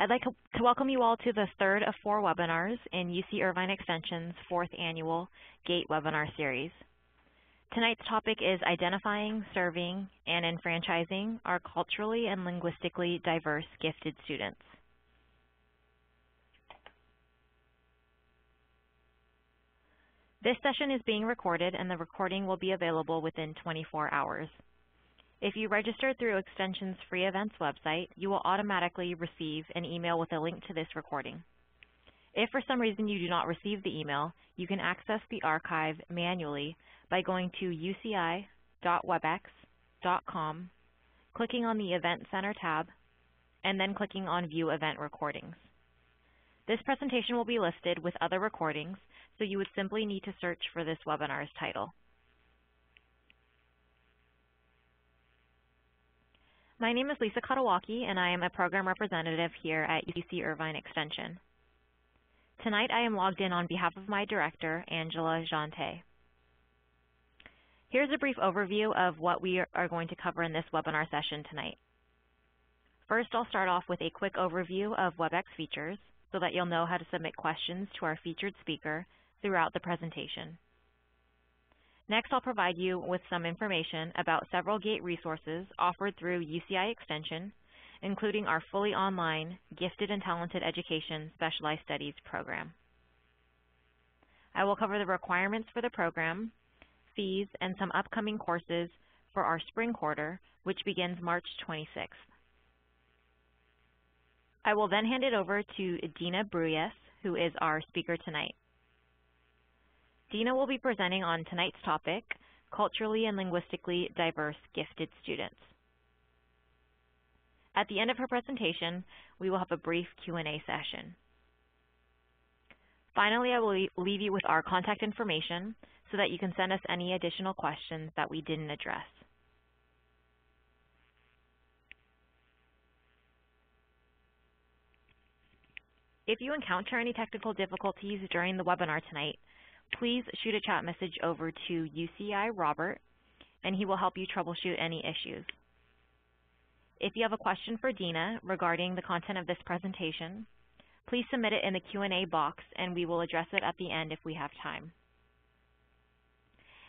I'd like to welcome you all to the third of four webinars in UC Irvine Extension's fourth annual GATE webinar series. Tonight's topic is identifying, serving, and enfranchising our culturally and linguistically diverse gifted students. This session is being recorded and the recording will be available within 24 hours. If you register through Extension's free events website, you will automatically receive an email with a link to this recording. If for some reason you do not receive the email, you can access the archive manually by going to uci.webex.com, clicking on the Event Center tab, and then clicking on View Event Recordings. This presentation will be listed with other recordings, so you would simply need to search for this webinar's title. My name is Lisa Katawaki, and I am a program representative here at UC Irvine Extension. Tonight I am logged in on behalf of my director, Angela Jante. Here's a brief overview of what we are going to cover in this webinar session tonight. First, I'll start off with a quick overview of WebEx features so that you'll know how to submit questions to our featured speaker throughout the presentation. Next, I'll provide you with some information about several GATE resources offered through UCI Extension, including our fully online Gifted and Talented Education Specialized Studies program. I will cover the requirements for the program, fees, and some upcoming courses for our spring quarter, which begins March 26th. I will then hand it over to Dina Brulles, who is our speaker tonight. Dina will be presenting on tonight's topic, Culturally and Linguistically Diverse Gifted Students. At the end of her presentation, we will have a brief Q&A session. Finally, I will leave you with our contact information so that you can send us any additional questions that we didn't address. If you encounter any technical difficulties during the webinar tonight, please shoot a chat message over to UCI Robert, and he will help you troubleshoot any issues. If you have a question for Dina regarding the content of this presentation, please submit it in the Q&A box, and we will address it at the end if we have time.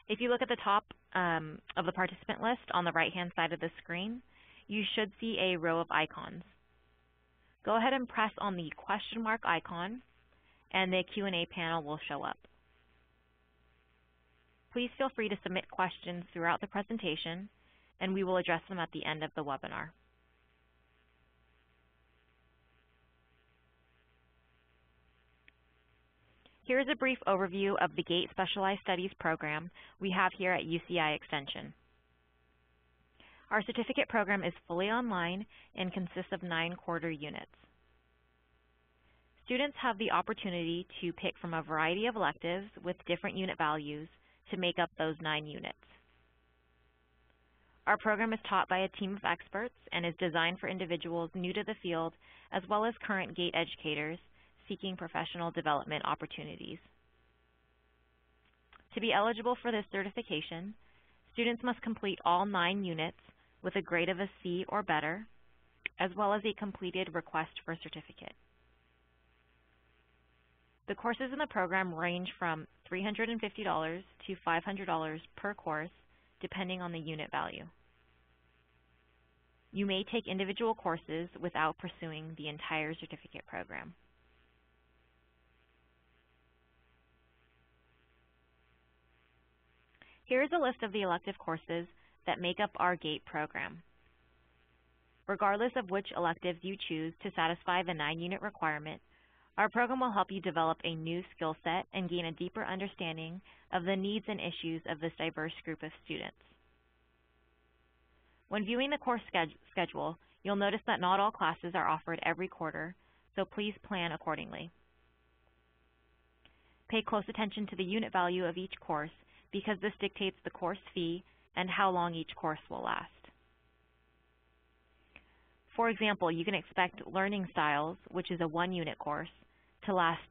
If you look at the top um, of the participant list on the right-hand side of the screen, you should see a row of icons. Go ahead and press on the question mark icon, and the Q&A panel will show up. Please feel free to submit questions throughout the presentation, and we will address them at the end of the webinar. Here is a brief overview of the GATE Specialized Studies program we have here at UCI Extension. Our certificate program is fully online and consists of nine quarter units. Students have the opportunity to pick from a variety of electives with different unit values to make up those nine units. Our program is taught by a team of experts and is designed for individuals new to the field as well as current GATE educators seeking professional development opportunities. To be eligible for this certification, students must complete all nine units with a grade of a C or better, as well as a completed request for certificate. The courses in the program range from $350 to $500 per course, depending on the unit value. You may take individual courses without pursuing the entire certificate program. Here is a list of the elective courses that make up our GATE program. Regardless of which electives you choose to satisfy the 9-unit requirement, our program will help you develop a new skill set and gain a deeper understanding of the needs and issues of this diverse group of students. When viewing the course schedule, you'll notice that not all classes are offered every quarter, so please plan accordingly. Pay close attention to the unit value of each course because this dictates the course fee and how long each course will last. For example, you can expect Learning Styles, which is a one-unit course, to last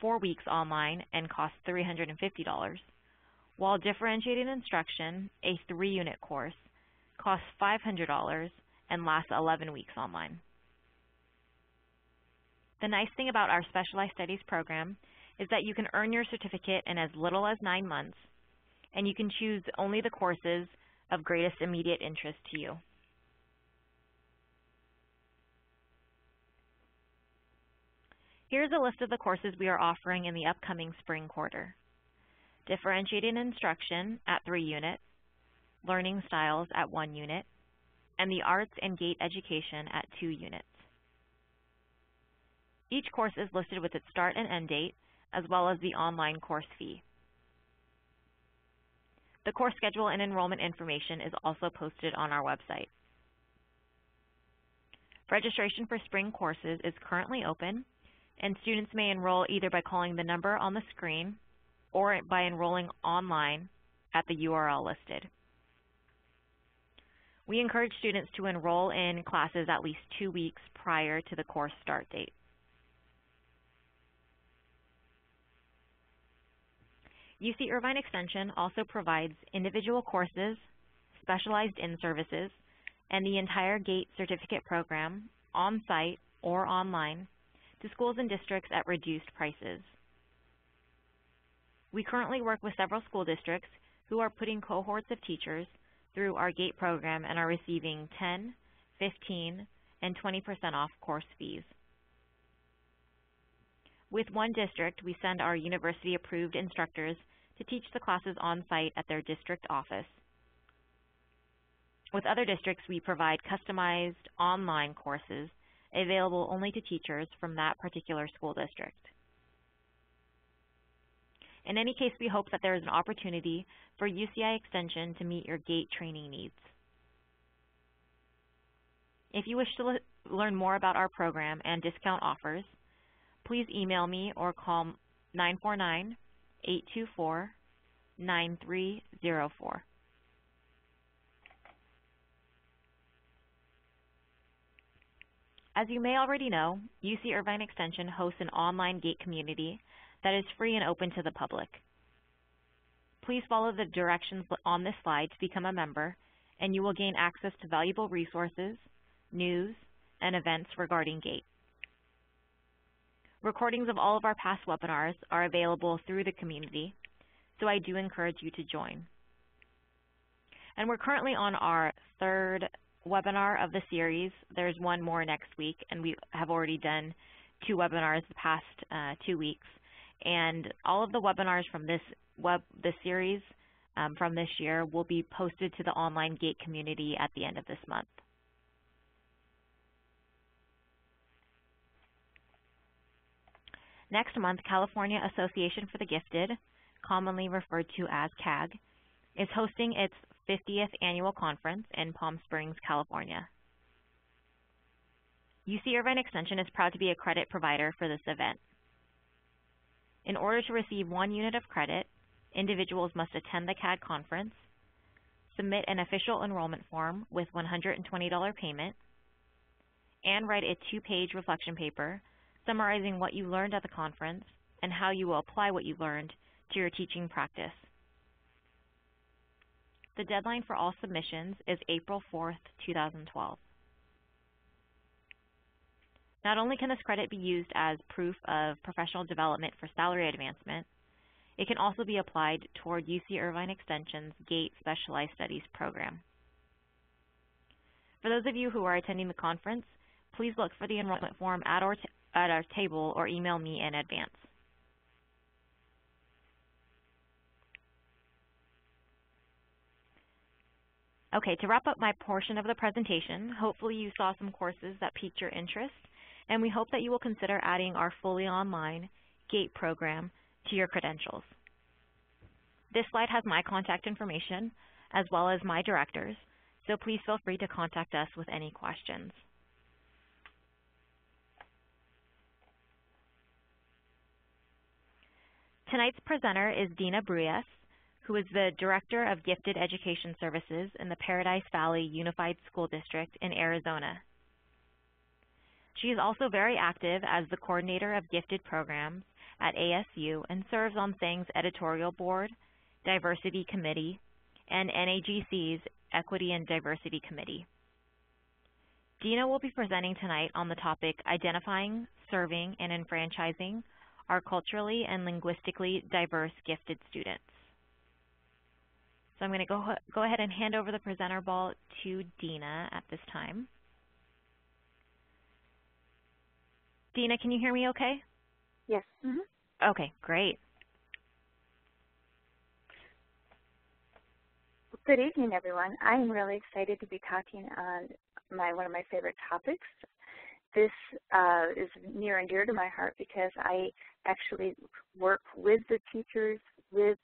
four weeks online and cost $350, while differentiated instruction, a three-unit course, costs $500 and lasts 11 weeks online. The nice thing about our Specialized Studies program is that you can earn your certificate in as little as nine months, and you can choose only the courses of greatest immediate interest to you. Here's a list of the courses we are offering in the upcoming spring quarter. Differentiated Instruction at 3 units, Learning Styles at 1 unit, and the Arts and GATE Education at 2 units. Each course is listed with its start and end date, as well as the online course fee. The course schedule and enrollment information is also posted on our website. Registration for spring courses is currently open, and students may enroll either by calling the number on the screen or by enrolling online at the URL listed. We encourage students to enroll in classes at least two weeks prior to the course start date. UC Irvine Extension also provides individual courses, specialized in-services, and the entire GATE certificate program on-site or online to schools and districts at reduced prices. We currently work with several school districts who are putting cohorts of teachers through our GATE program and are receiving 10, 15, and 20% off course fees. With one district, we send our university-approved instructors to teach the classes on-site at their district office. With other districts, we provide customized online courses available only to teachers from that particular school district. In any case, we hope that there is an opportunity for UCI Extension to meet your GATE training needs. If you wish to learn more about our program and discount offers, please email me or call 949 As you may already know, UC Irvine Extension hosts an online GATE community that is free and open to the public. Please follow the directions on this slide to become a member, and you will gain access to valuable resources, news, and events regarding GATE. Recordings of all of our past webinars are available through the community, so I do encourage you to join. And we're currently on our third webinar of the series. There's one more next week, and we have already done two webinars the past uh, two weeks. And all of the webinars from this web this series um, from this year will be posted to the online GATE community at the end of this month. Next month, California Association for the Gifted, commonly referred to as CAG, is hosting its 50th annual conference in Palm Springs, California. UC Irvine Extension is proud to be a credit provider for this event. In order to receive one unit of credit, individuals must attend the CAG conference, submit an official enrollment form with $120 payment, and write a two-page reflection paper summarizing what you learned at the conference and how you will apply what you learned to your teaching practice. The deadline for all submissions is April 4th, 2012. Not only can this credit be used as proof of professional development for salary advancement, it can also be applied toward UC Irvine Extension's GATE Specialized Studies program. For those of you who are attending the conference, please look for the enrollment form at our, at our table or email me in advance. Okay, to wrap up my portion of the presentation, hopefully you saw some courses that piqued your interest, and we hope that you will consider adding our fully online GATE program to your credentials. This slide has my contact information, as well as my directors, so please feel free to contact us with any questions. Tonight's presenter is Dina Brulles, who is the Director of Gifted Education Services in the Paradise Valley Unified School District in Arizona. She is also very active as the Coordinator of Gifted Programs at ASU and serves on SANG's editorial board, Diversity Committee, and NAGC's Equity and Diversity Committee. Dina will be presenting tonight on the topic Identifying serving and enfranchising our culturally and linguistically diverse gifted students. So I'm going to go, go ahead and hand over the presenter ball to Dina at this time. Dina, can you hear me okay? Yes. Mm -hmm. Okay, great. Good evening, everyone. I am really excited to be talking on my one of my favorite topics. This uh, is near and dear to my heart because I actually work with the teachers, with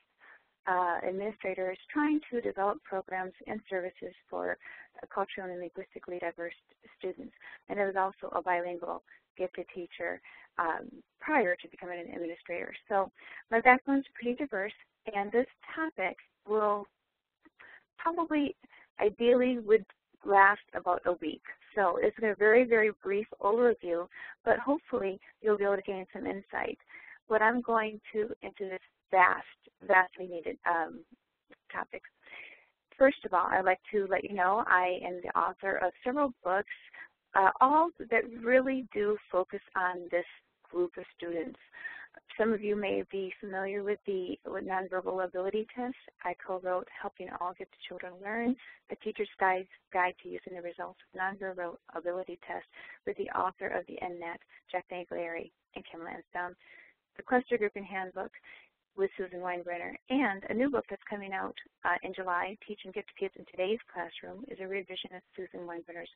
uh, administrators, trying to develop programs and services for culturally and linguistically diverse students. And I was also a bilingual gifted teacher um, prior to becoming an administrator. So my background is pretty diverse, and this topic will probably, ideally, would last about a week. So it's a very, very brief overview, but hopefully you'll be able to gain some insight. What I'm going to into this vast, vastly needed um, topic. First of all, I'd like to let you know I am the author of several books, uh, all that really do focus on this group of students. Some of you may be familiar with the with nonverbal ability test. I co-wrote Helping All Gifted Children Learn, A Teacher's Guide, Guide to Using the Results of Nonverbal Ability Test with the author of the NNAT, Jack Naglieri and Kim Lansdowne, the Cluster Grouping Handbook, with Susan Winebrenner. And a new book that's coming out uh, in July, Teaching Gifted Kids in Today's Classroom, is a revision of Susan Winebrenner's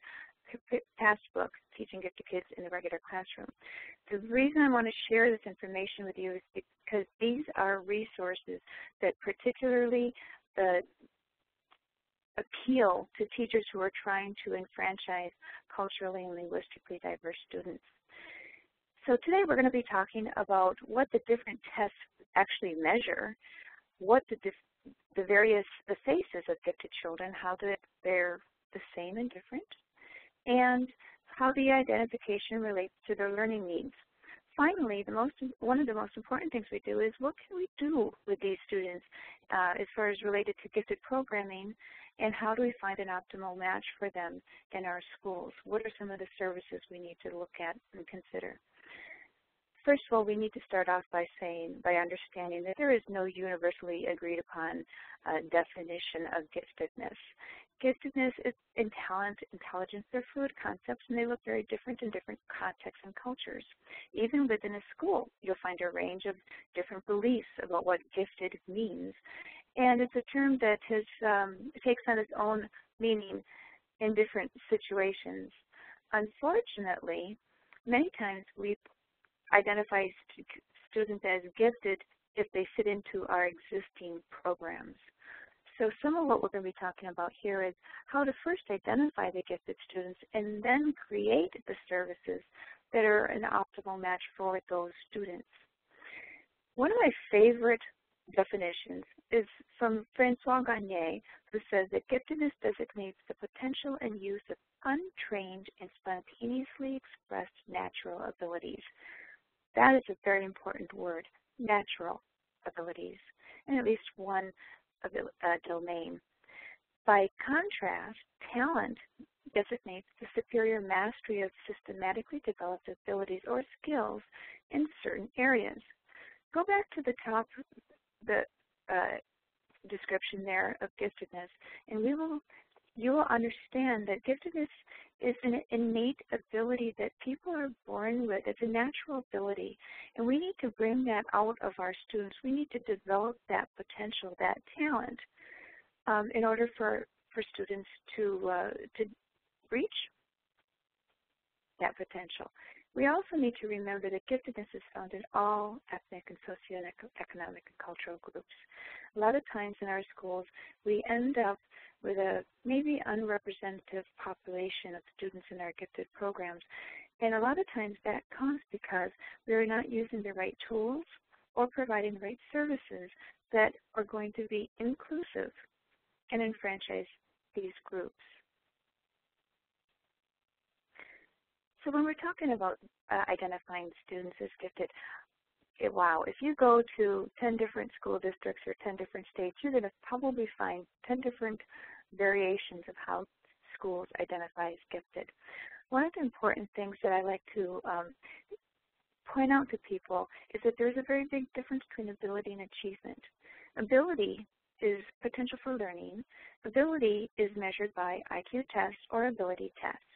past book, Teaching Gifted Kids in the Regular Classroom. The reason I want to share this information with you is because these are resources that particularly the appeal to teachers who are trying to enfranchise culturally and linguistically diverse students. So today we're going to be talking about what the different tests actually measure, what the, the various the faces of gifted children, how they're the same and different, and how the identification relates to their learning needs. Finally, the most, one of the most important things we do is what can we do with these students uh, as far as related to gifted programming and how do we find an optimal match for them in our schools? What are some of the services we need to look at and consider? First of all, we need to start off by saying, by understanding that there is no universally agreed upon uh, definition of giftedness. Giftedness is, and talent, intelligence, they're fluid concepts and they look very different in different contexts and cultures. Even within a school, you'll find a range of different beliefs about what gifted means. And it's a term that has, um, takes on its own meaning in different situations. Unfortunately, many times we identify st students as gifted if they fit into our existing programs. So some of what we're going to be talking about here is how to first identify the gifted students and then create the services that are an optimal match for those students. One of my favorite definitions is from Francois Gagne, who says that giftedness designates the potential and use of untrained and spontaneously expressed natural abilities that is a very important word, natural abilities, in at least one uh, domain. By contrast, talent designates the superior mastery of systematically developed abilities or skills in certain areas. Go back to the top, the uh, description there of giftedness, and we will you will understand that giftedness is an innate ability that people are born with. It's a natural ability. And we need to bring that out of our students. We need to develop that potential, that talent, um, in order for, for students to, uh, to reach that potential. We also need to remember that giftedness is found in all ethnic and socioeconomic and cultural groups. A lot of times in our schools, we end up with a maybe unrepresentative population of students in our gifted programs. And a lot of times that comes because we are not using the right tools or providing the right services that are going to be inclusive and enfranchise these groups. So when we're talking about uh, identifying students as gifted, it, wow, if you go to 10 different school districts or 10 different states, you're going to probably find 10 different variations of how schools identify as gifted. One of the important things that I like to um, point out to people is that there's a very big difference between ability and achievement. Ability is potential for learning. Ability is measured by IQ tests or ability tests.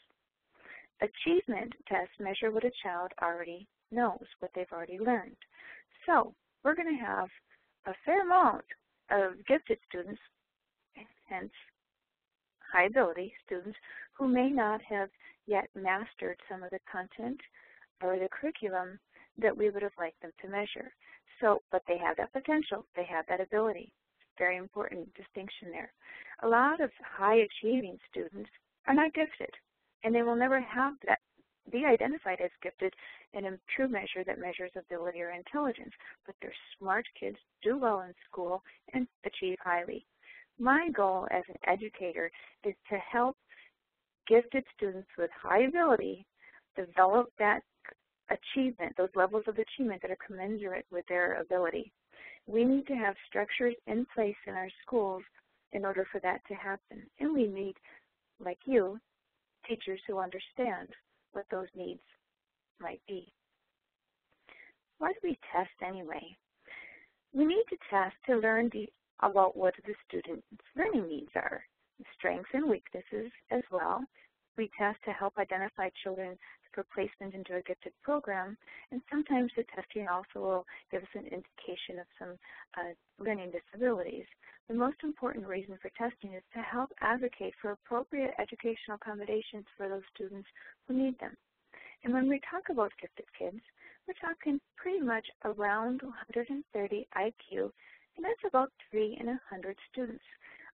Achievement tests measure what a child already knows, what they've already learned. So we're going to have a fair amount of gifted students, hence high ability students, who may not have yet mastered some of the content or the curriculum that we would have liked them to measure. So, but they have that potential, they have that ability. Very important distinction there. A lot of high achieving students are not gifted, and they will never have that be identified as gifted in a true measure that measures ability or intelligence, but they're smart kids, do well in school, and achieve highly. My goal as an educator is to help gifted students with high ability develop that achievement, those levels of achievement that are commensurate with their ability. We need to have structures in place in our schools in order for that to happen. And we need, like you, teachers who understand what those needs might be. Why do we test anyway? We need to test to learn the, about what the student's learning needs are, strengths and weaknesses as well. We test to help identify children for placement into a gifted program, and sometimes the testing also will give us an indication of some uh, learning disabilities. The most important reason for testing is to help advocate for appropriate educational accommodations for those students who need them. And when we talk about gifted kids, we're talking pretty much around 130 IQ, and that's about 3 in 100 students.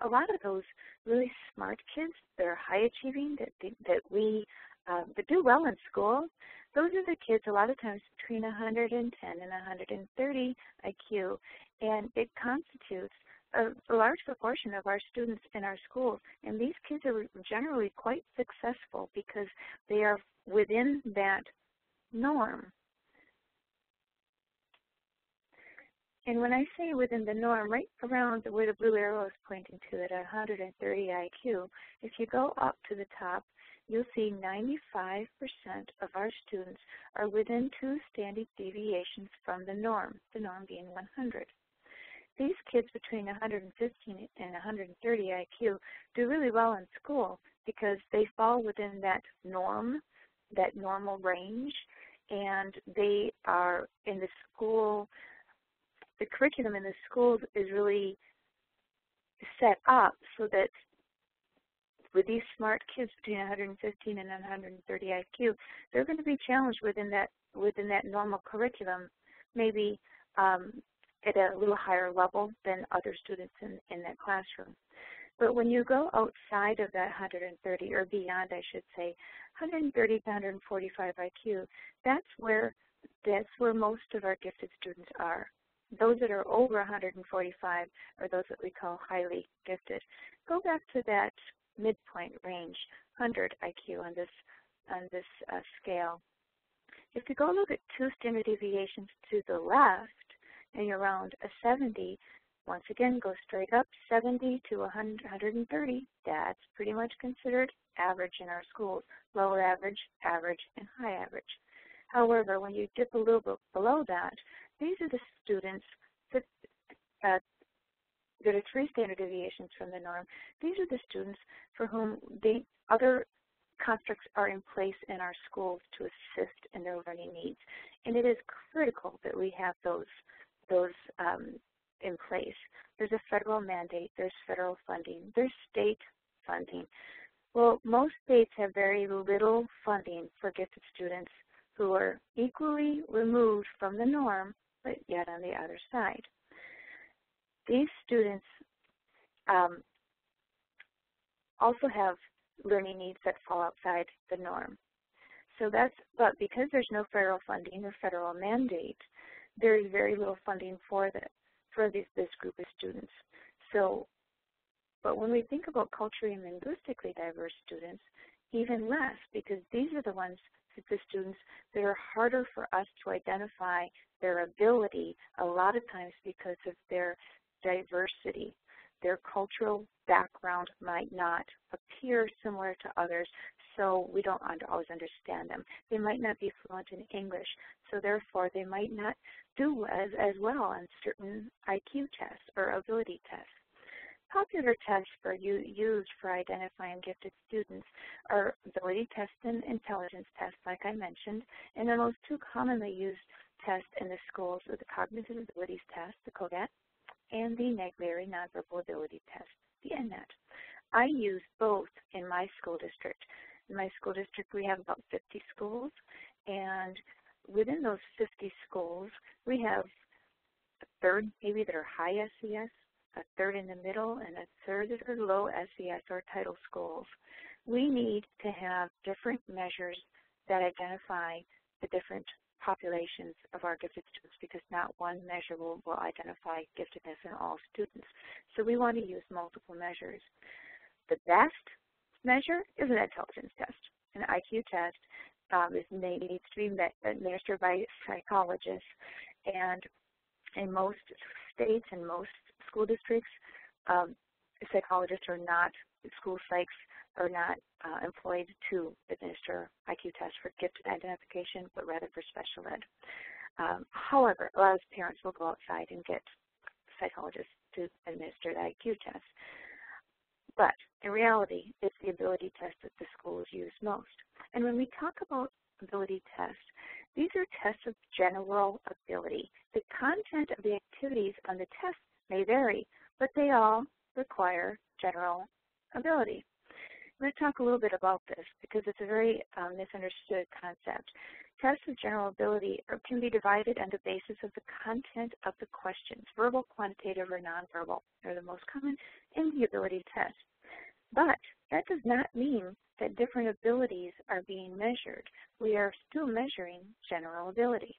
A lot of those really smart kids that are high achieving, that, that we um, that do well in school, those are the kids a lot of times between 110 and 130 IQ, and it constitutes a, a large proportion of our students in our schools. And these kids are generally quite successful because they are within that norm. And when I say within the norm, right around where the blue arrow is pointing to at 130 IQ, if you go up to the top, you'll see 95% of our students are within two standard deviations from the norm, the norm being 100. These kids between 115 and 130 IQ do really well in school because they fall within that norm, that normal range, and they are in the school, the curriculum in the schools is really set up so that with these smart kids between 115 and 130 IQ, they're going to be challenged within that within that normal curriculum, maybe um, at a little higher level than other students in, in that classroom. But when you go outside of that 130 or beyond, I should say, 130 to 145 IQ, that's where that's where most of our gifted students are. Those that are over 145 are those that we call highly gifted. Go back to that midpoint range, 100 IQ on this, on this uh, scale. If you go look at two standard deviations to the left, and you're around a 70, once again, go straight up 70 to 100, 130. That's pretty much considered average in our schools, lower average, average, and high average. However, when you dip a little bit below that, these are the students that uh, there are three standard deviations from the norm. These are the students for whom the other constructs are in place in our schools to assist in their learning needs. And it is critical that we have those, those um, in place. There's a federal mandate, there's federal funding, there's state funding. Well, most states have very little funding for gifted students who are equally removed from the norm, but yet on the other side these students um, also have learning needs that fall outside the norm. So that's, but because there's no federal funding or federal mandate, there's very little funding for the, for this, this group of students. So, but when we think about culturally and linguistically diverse students, even less, because these are the ones, the students that are harder for us to identify their ability a lot of times because of their diversity. their cultural background might not appear similar to others, so we don't always understand them. They might not be fluent in English, so therefore they might not do as, as well on certain IQ tests or ability tests. Popular tests for used for identifying gifted students are ability tests and intelligence tests, like I mentioned, and the most two commonly used tests in the schools are the Cognitive Abilities Test, the COGAT, and the Naglieri Nonverbal Ability Test, the NNAT. I use both in my school district. In my school district, we have about 50 schools, and within those 50 schools, we have a third maybe that are high SES, a third in the middle, and a third that are low SES or title schools. We need to have different measures that identify the different populations of our gifted students because not one measure will, will identify giftedness in all students. So we want to use multiple measures. The best measure is an intelligence test. An IQ test um, is, needs to be administered by psychologists. And in most states and most school districts, um, psychologists are not, school psychs are not uh, employed to administer IQ tests for gifted identification, but rather for special ed. Um, however, a lot of parents will go outside and get psychologists to administer the IQ test. But in reality, it's the ability test that the schools use most. And when we talk about ability tests, these are tests of general ability. The content of the activities on the test may vary, but they all require general ability. I'm going to talk a little bit about this because it's a very um, misunderstood concept. Tests of general ability can be divided on the basis of the content of the questions, verbal, quantitative, or nonverbal. They're the most common in the ability test. But that does not mean that different abilities are being measured. We are still measuring general ability.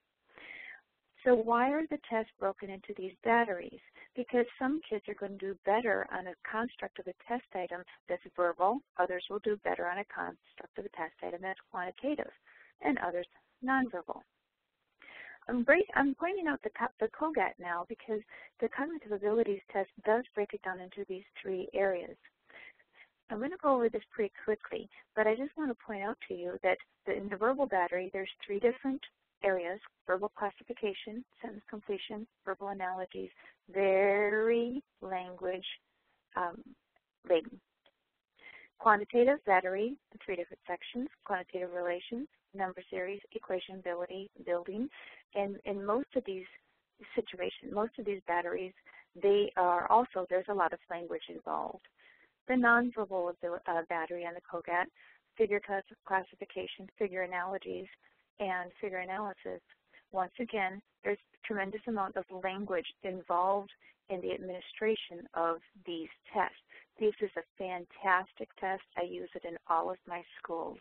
So why are the tests broken into these batteries? Because some kids are going to do better on a construct of a test item that's verbal, others will do better on a construct of a test item that's quantitative, and others nonverbal. I'm, break, I'm pointing out the, the COGAT now because the cognitive abilities test does break it down into these three areas. I'm going to go over this pretty quickly, but I just want to point out to you that the, in the verbal battery, there's three different areas, verbal classification, sentence completion, verbal analogies, very language um, laden. Quantitative battery, three different sections, quantitative relations, number series, equation ability, building. And in most of these situations, most of these batteries, they are also, there's a lot of language involved. The nonverbal uh, battery and the COGAT, figure classification, figure analogies, and figure analysis, once again, there's a tremendous amount of language involved in the administration of these tests. This is a fantastic test. I use it in all of my schools.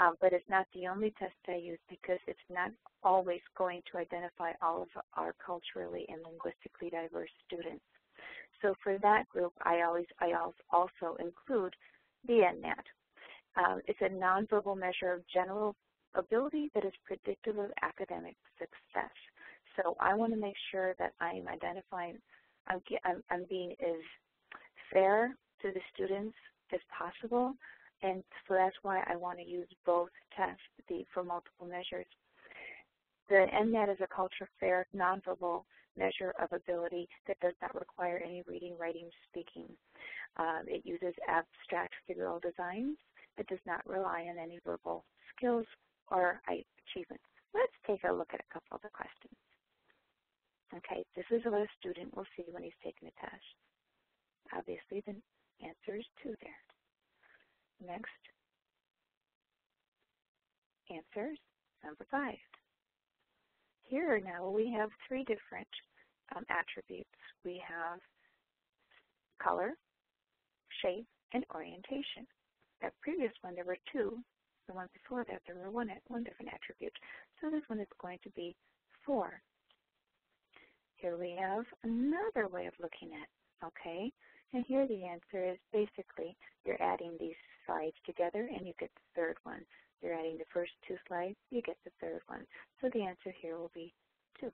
Um, but it's not the only test I use because it's not always going to identify all of our culturally and linguistically diverse students. So for that group, I always I also include the NNAT. Um, it's a nonverbal measure of general ability that is predictive of academic success. So I want to make sure that I'm identifying, I'm, I'm, I'm being as fair to the students as possible, and so that's why I want to use both tests the, for multiple measures. The NNAT is a culture fair, nonverbal measure of ability that does not require any reading, writing, speaking. Um, it uses abstract figural designs. It does not rely on any verbal skills or achievements. Let's take a look at a couple of the questions. Okay, this is what a student will see when he's taking a test. Obviously, the answer is 2 there. Next, answers, number 5. Here now we have three different um, attributes. We have color, shape, and orientation. That previous one, there were two, the one before that, there were one, one different attribute. So this one is going to be 4. Here we have another way of looking at okay? And here the answer is basically you're adding these slides together and you get the third one. You're adding the first two slides, you get the third one. So the answer here will be 2.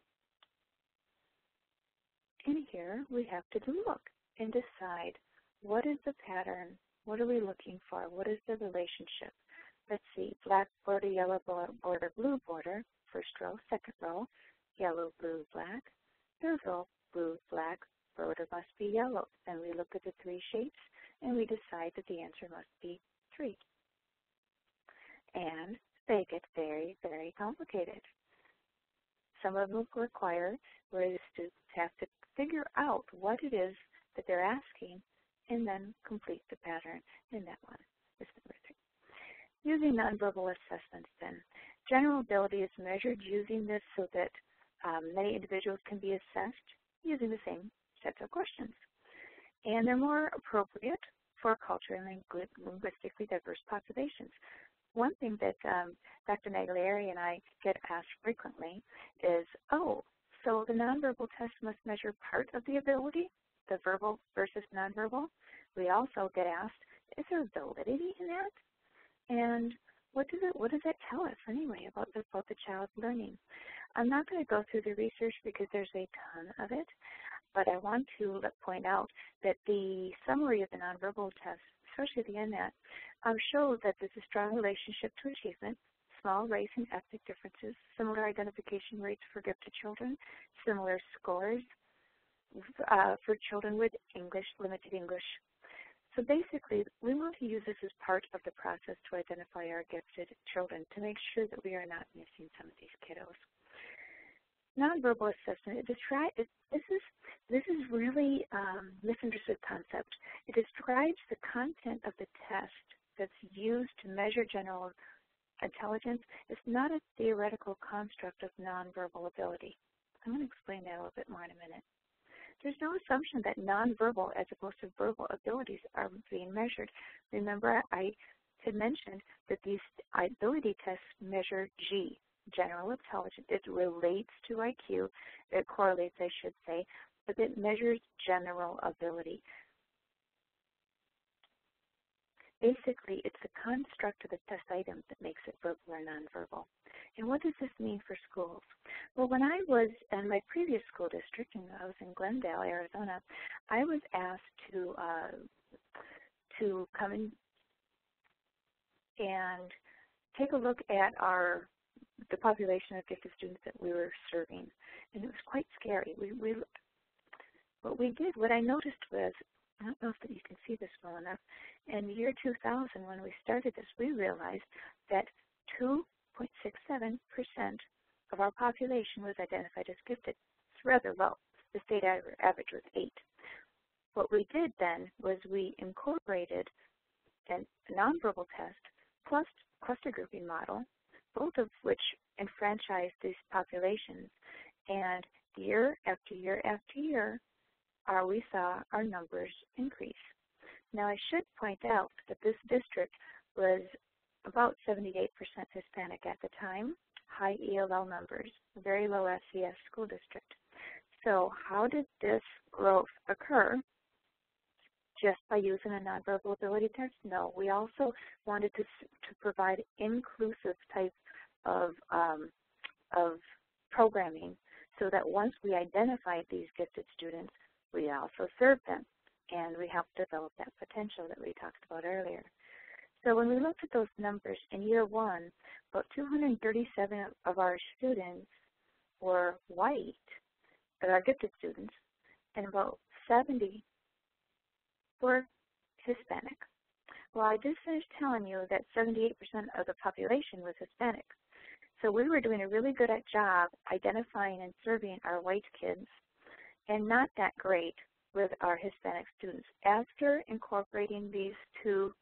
And here we have to look. and decide what is the pattern, what are we looking for, what is the relationship. Let's see, black border, yellow border, blue border, first row, second row, yellow, blue, black, third row, blue, black, border must be yellow. Then we look at the three shapes and we decide that the answer must be three. And they get very, very complicated. Some of them require where the students have to figure out what it is that they're asking and then complete the pattern. in that one is. Using nonverbal assessments then. General ability is measured using this so that um, many individuals can be assessed using the same sets of questions. And they're more appropriate for culturally and linguistically diverse populations. One thing that um, Dr. Naglieri and I get asked frequently is, oh, so the nonverbal test must measure part of the ability, the verbal versus nonverbal. We also get asked, is there validity in that? And what does it what does that tell us anyway about the about the child learning? I'm not going to go through the research because there's a ton of it, but I want to point out that the summary of the nonverbal tests, especially the NNAT, um, shows that there's a strong relationship to achievement, small race and ethnic differences, similar identification rates for gifted children, similar scores uh, for children with English, limited English. So basically, we want to use this as part of the process to identify our gifted children to make sure that we are not missing some of these kiddos nonverbal assessment, it this is this is really um, misunderstood concept. It describes the content of the test that's used to measure general intelligence. It's not a theoretical construct of nonverbal ability. I'm going to explain that a little bit more in a minute. There's no assumption that nonverbal as opposed to verbal abilities are being measured. Remember, I had mentioned that these ability tests measure G, general intelligence. It relates to IQ. It correlates, I should say, but it measures general ability. Basically, it's the construct of the test items that makes it verbal or nonverbal. And what does this mean for schools? Well, when I was in my previous school district, and I was in Glendale, Arizona, I was asked to uh, to come in and take a look at our the population of gifted students that we were serving, and it was quite scary. We, we, what we did, what I noticed was, I don't know if you can see this well enough, in the year 2000 when we started this, we realized that 2.67% of our population was identified as gifted. It's rather low. The state average was 8. What we did then was we incorporated a nonverbal test plus cluster grouping model both of which enfranchise these populations. And year after year after year, our, we saw our numbers increase. Now I should point out that this district was about 78% Hispanic at the time, high ELL numbers, very low SES school district. So how did this growth occur? Just by using a nonverbal ability test? No, we also wanted to, to provide inclusive type of, um, of programming so that once we identified these gifted students, we also serve them and we help develop that potential that we talked about earlier. So when we looked at those numbers in year one, about 237 of our students were white, our gifted students, and about 70 were Hispanic. Well, I just finished telling you that 78% of the population was Hispanic. So we were doing a really good job identifying and serving our white kids and not that great with our Hispanic students. After incorporating these two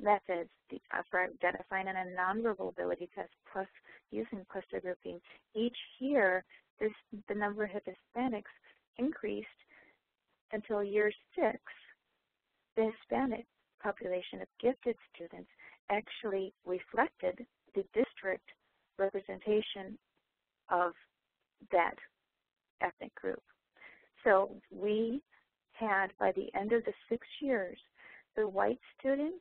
methods the, uh, for identifying a nonverbal ability test plus using cluster grouping, each year this, the number of Hispanics increased until year six. The Hispanic population of gifted students actually reflected the district representation of that ethnic group. So we had, by the end of the six years, the white students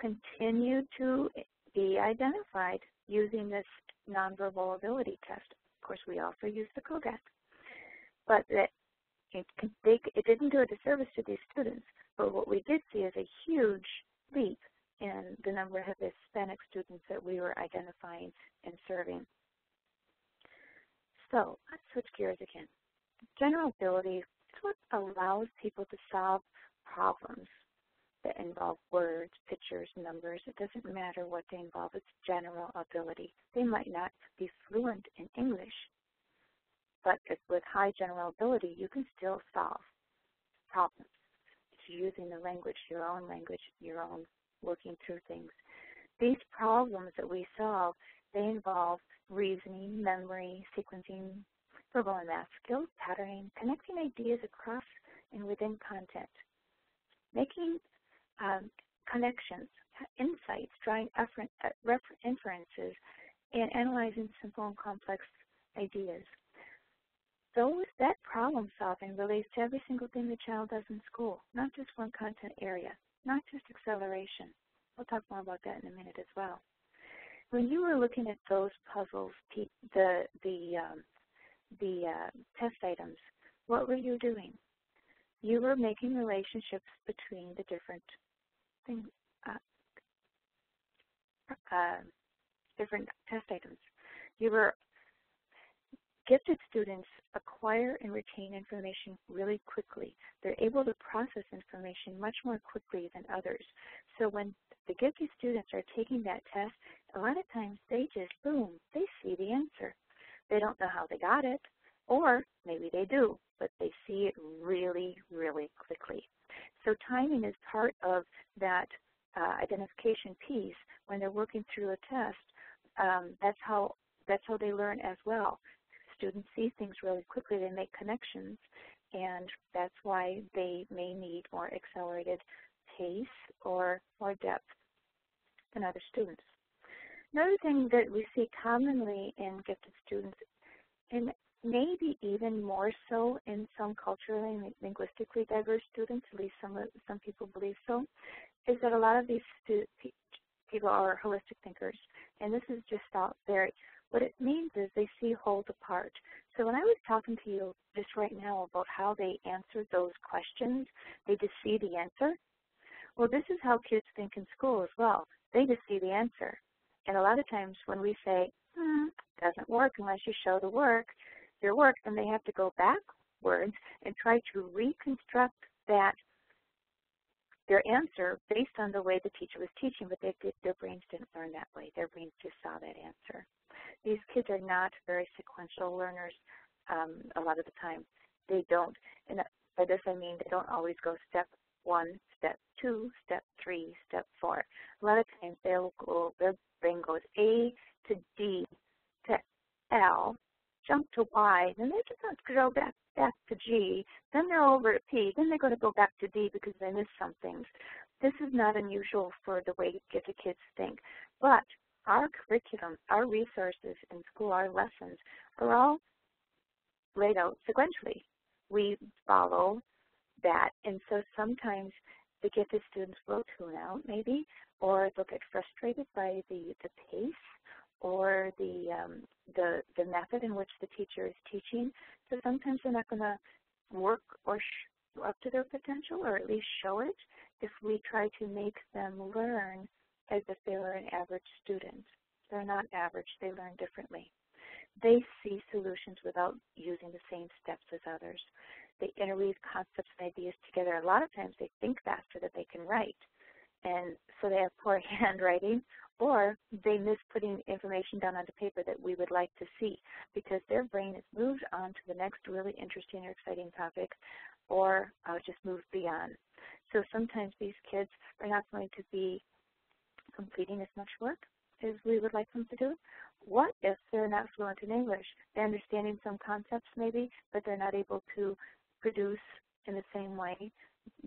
continued to be identified using this nonverbal ability test. Of course, we also use the COGAT. But that it, they, it didn't do a disservice to these students, but what we did see is a huge leap in the number of Hispanic students that we were identifying and serving. So let's switch gears again. General ability is what allows people to solve problems that involve words, pictures, numbers. It doesn't matter what they involve, it's general ability. They might not be fluent in English, but with high general ability, you can still solve problems. It's using the language, your own language, your own working through things. These problems that we solve, they involve reasoning, memory, sequencing, verbal and math skills, patterning, connecting ideas across and within content, making um, connections, insights, drawing uh, inferences, and analyzing simple and complex ideas. Those, that problem solving relates to every single thing the child does in school, not just one content area, not just acceleration. We'll talk more about that in a minute as well. When you were looking at those puzzles, the the um, the uh, test items, what were you doing? You were making relationships between the different things, uh, uh, different test items. You were Gifted students acquire and retain information really quickly. They're able to process information much more quickly than others. So when the gifted students are taking that test, a lot of times they just, boom, they see the answer. They don't know how they got it, or maybe they do, but they see it really, really quickly. So timing is part of that uh, identification piece when they're working through a test. Um, that's how that's how they learn as well students see things really quickly, they make connections, and that's why they may need more accelerated pace or more depth than other students. Another thing that we see commonly in gifted students, and maybe even more so in some culturally and linguistically diverse students, at least some, some people believe so, is that a lot of these people are holistic thinkers. And this is just out there what it means is they see wholes apart. So when I was talking to you just right now about how they answered those questions, they just see the answer. Well, this is how kids think in school as well. They just see the answer. And a lot of times when we say, hmm, doesn't work unless you show the work, your work, then they have to go backwards and try to reconstruct that their answer based on the way the teacher was teaching, but they, their brains didn't learn that way. Their brains just saw that answer these kids are not very sequential learners um, a lot of the time. They don't, and by this I mean they don't always go step one, step two, step three, step four. A lot of times they'll go, their brain goes A to D to L, jump to Y, then they just have to go back back to G, then they're over at P, then they're going to go back to D because they missed some things. This is not unusual for the way gifted kids think. But our curriculum, our resources in school, our lessons are all laid out sequentially. We follow that, and so sometimes the gifted students will tune out maybe, or they'll get frustrated by the, the pace or the, um, the, the method in which the teacher is teaching. So sometimes they're not going to work or up to their potential, or at least show it, if we try to make them learn as if they were an average student. They're not average, they learn differently. They see solutions without using the same steps as others. They interweave concepts and ideas together. A lot of times they think faster than they can write. And so they have poor handwriting or they miss putting information down onto paper that we would like to see because their brain has moved on to the next really interesting or exciting topic or uh, just moved beyond. So sometimes these kids are not going to be completing as much work as we would like them to do? What if they're not fluent in English? They're understanding some concepts maybe, but they're not able to produce in the same way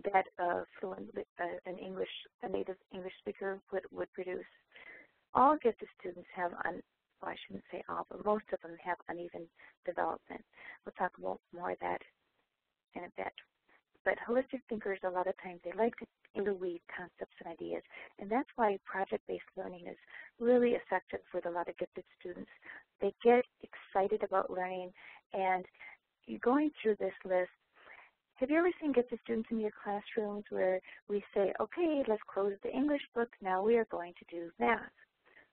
that a fluent, uh, an English, a native English speaker would, would produce. All gifted students have, un, well, I shouldn't say all, but most of them have uneven development. We'll talk about more of that in a bit. But holistic thinkers, a lot of times, they like to interweave concepts and ideas. And that's why project-based learning is really effective with a lot of gifted students. They get excited about learning, and going through this list, Have you ever seen gifted students in your classrooms where we say, okay, let's close the English book, now we are going to do math.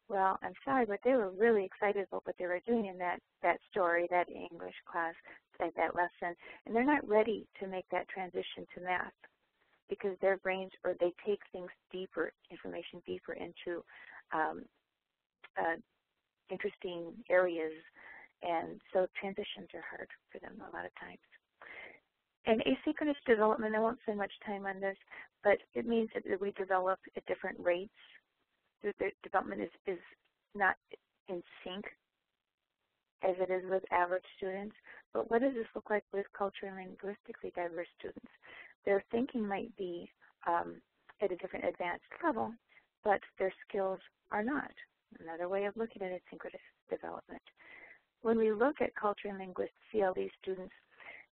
Well, I'm sorry, but they were really excited about what they were doing in that, that story, that English class, that, that lesson, and they're not ready to make that transition to math because their brains, or they take things deeper, information deeper into um, uh, interesting areas, and so transitions are hard for them a lot of times. And asynchronous development, I won't spend much time on this, but it means that we develop at different rates. The, development is, is not in sync as it is with average students. But what does this look like with culturally and linguistically diverse students? Their thinking might be um, at a different advanced level, but their skills are not. Another way of looking at it, synchronous development. When we look at culture and linguistics CLD students,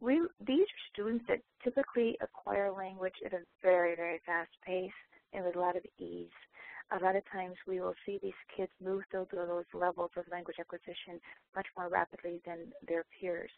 we, these are students that typically acquire language at a very, very fast pace and with a lot of ease. A lot of times we will see these kids move through those levels of language acquisition much more rapidly than their peers.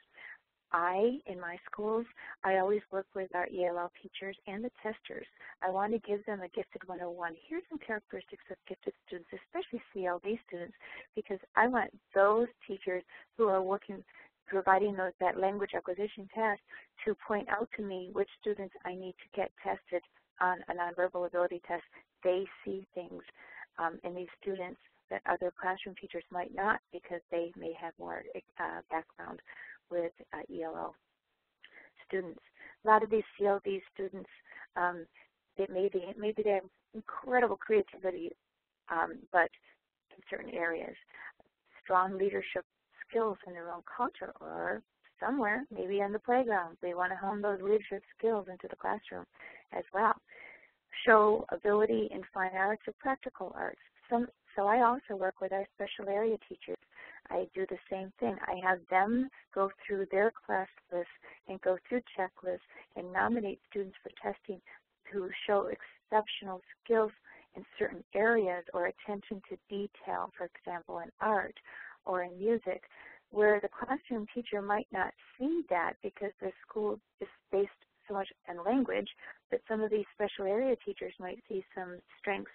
I, in my schools, I always work with our ELL teachers and the testers. I want to give them a Gifted 101. Here's some characteristics of gifted students, especially CLD students, because I want those teachers who are working, providing those, that language acquisition test to point out to me which students I need to get tested on a nonverbal ability test. They see things um, in these students that other classroom teachers might not because they may have more uh, background with uh, ELL students. A lot of these CLD students, um, they maybe maybe they have incredible creativity, um, but in certain areas, strong leadership skills in their own culture or somewhere, maybe on the playground. They want to hone those leadership skills into the classroom as well. Show ability in fine arts or practical arts. Some, so I also work with our special area teachers I do the same thing. I have them go through their class list and go through checklists and nominate students for testing who show exceptional skills in certain areas or attention to detail, for example, in art or in music, where the classroom teacher might not see that because the school is based so much on language, but some of these special area teachers might see some strengths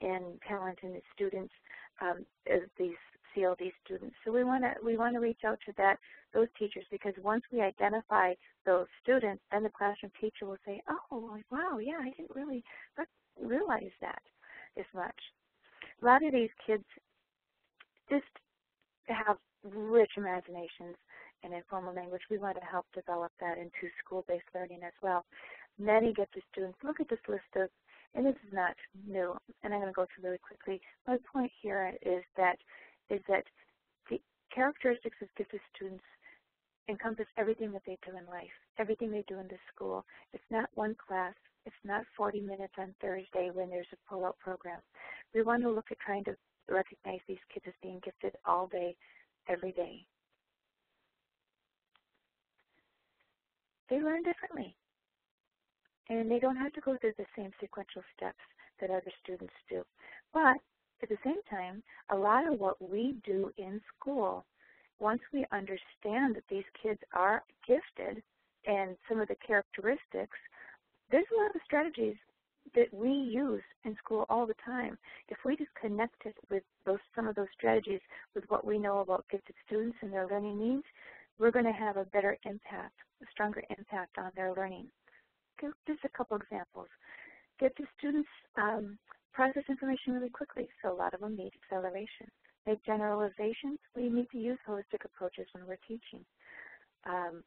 and talent in the students um, as these CLD students. So we want to we want to reach out to that those teachers because once we identify those students, then the classroom teacher will say, "Oh, wow, yeah, I didn't really realize that as much." A lot of these kids just have rich imaginations and informal language. We want to help develop that into school-based learning as well. Many gifted students, look at this list of, and this is not new, and I'm going to go through really quickly. My point here is that is that the characteristics of gifted students encompass everything that they do in life, everything they do in the school. It's not one class. It's not 40 minutes on Thursday when there's a pull-out program. We want to look at trying to recognize these kids as being gifted all day, every day. They learn differently. And they don't have to go through the same sequential steps that other students do. But at the same time, a lot of what we do in school, once we understand that these kids are gifted and some of the characteristics, there's a lot of strategies that we use in school all the time. If we just connect it with those some of those strategies with what we know about gifted students and their learning needs, we're going to have a better impact, a stronger impact on their learning. Just a couple examples. Gifted students um, process information really quickly, so a lot of them need acceleration. Make generalizations, we need to use holistic approaches when we're teaching. Um,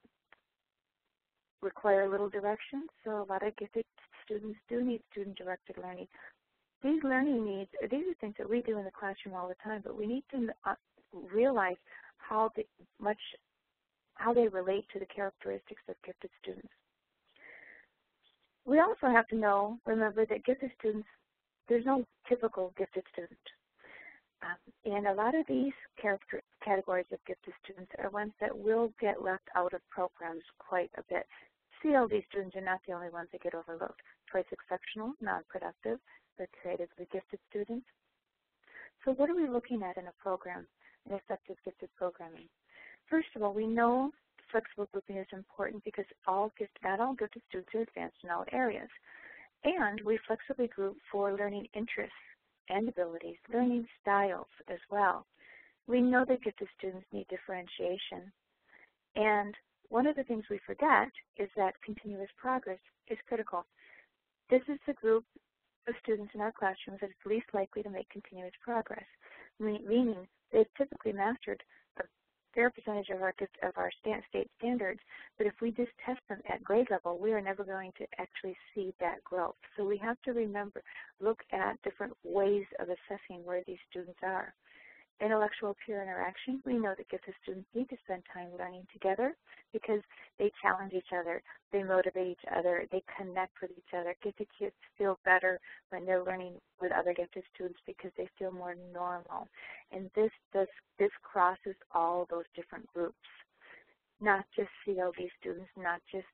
require a little direction, so a lot of gifted students do need student-directed learning. These learning needs, these are things that we do in the classroom all the time, but we need to uh, realize how the, much how they relate to the characteristics of gifted students. We also have to know, remember that gifted students there's no typical gifted student. Um, and a lot of these categories of gifted students are ones that will get left out of programs quite a bit. CLD students are not the only ones that get overlooked. Twice exceptional, non-productive, but creatively gifted students. So what are we looking at in a program, an effective gifted programming? First of all, we know flexible grouping is important because all gift, not all gifted students are advanced in all areas. And we flexibly group for learning interests and abilities, learning styles as well. We know that gifted students need differentiation. And one of the things we forget is that continuous progress is critical. This is the group of students in our classrooms that is least likely to make continuous progress, meaning they've typically mastered a fair percentage of our of our state standards, but if we just test them at grade level, we are never going to actually see that growth. So we have to remember, look at different ways of assessing where these students are intellectual peer interaction, we know that gifted students need to spend time learning together because they challenge each other, they motivate each other, they connect with each other. Gifted kids feel better when they're learning with other gifted students because they feel more normal. And this does this crosses all those different groups, not just CLD students, not just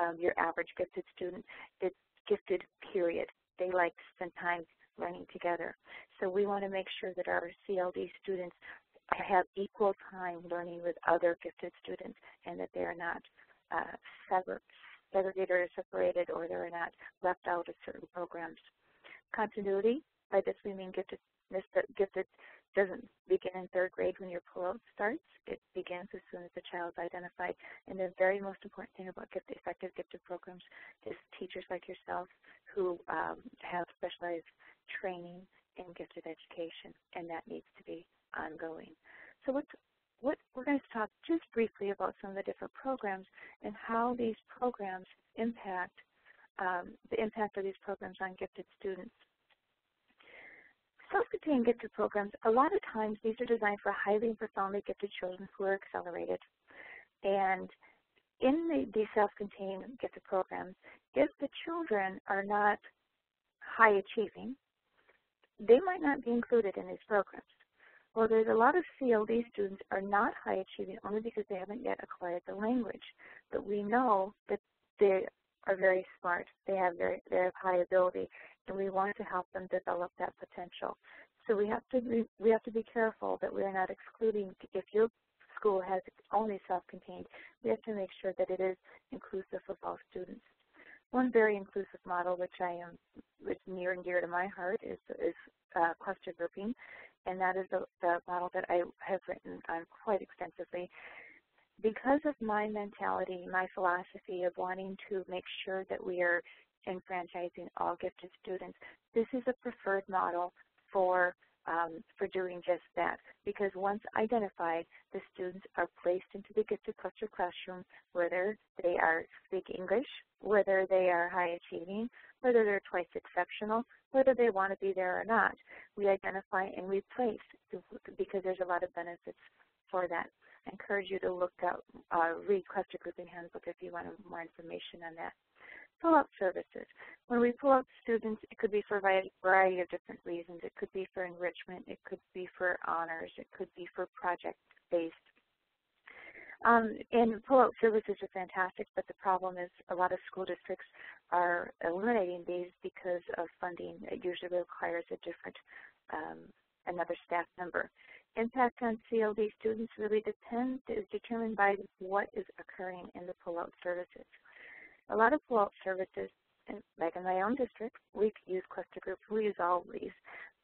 um, your average gifted student. It's gifted period. They like to spend time learning together. So we want to make sure that our CLD students have equal time learning with other gifted students and that they are not uh, segregated or separated or they're not left out of certain programs. Continuity, by this we mean gifted, gifted doesn't begin in third grade when your pullout starts. It begins as soon as the child is identified. And the very most important thing about gifted, effective gifted programs is teachers like yourself who um, have specialized training in gifted education, and that needs to be ongoing. So what, what we're going to talk just briefly about some of the different programs and how these programs impact um, the impact of these programs on gifted students. Self-contained gifted programs, a lot of times these are designed for highly and profoundly gifted children who are accelerated. And in the, these self-contained gifted programs, if the children are not high achieving, they might not be included in these programs. Well, there's a lot of CLD students are not high achieving only because they haven't yet acquired the language. But we know that they are very smart. They have very they have high ability, and we want to help them develop that potential. So we have to be, we have to be careful that we are not excluding. If your school has only self-contained, we have to make sure that it is inclusive of all students. One very inclusive model, which I am, which near and dear to my heart, is is uh, cluster grouping, and that is the, the model that I have written on quite extensively because of my mentality, my philosophy of wanting to make sure that we are enfranchising all gifted students, this is a preferred model for um, for doing just that. Because once identified, the students are placed into the gifted cluster classroom, whether they are speak English, whether they are high achieving, whether they're twice exceptional, whether they want to be there or not. We identify and we place because there's a lot of benefits for that. I encourage you to look up, uh, read Cluster Grouping Handbook if you want more information on that. Pull-out services. When we pull out students, it could be for a variety of different reasons. It could be for enrichment. It could be for honors. It could be for project-based. Um, and pull-out services are fantastic, but the problem is a lot of school districts are eliminating these because of funding. It usually requires a different, um, another staff member. Impact on CLD students really depends, is determined by what is occurring in the pull-out services. A lot of pull-out services, like in my own district, we use cluster groups, we use all of these,